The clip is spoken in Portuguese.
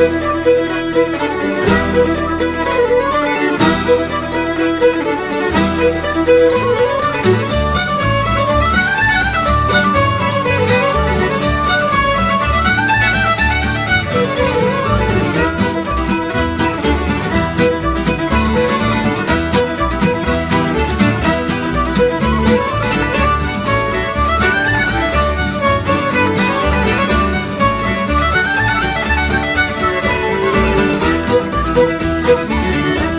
Música